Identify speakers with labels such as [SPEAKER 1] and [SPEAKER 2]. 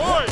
[SPEAKER 1] Boy!